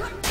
Huh?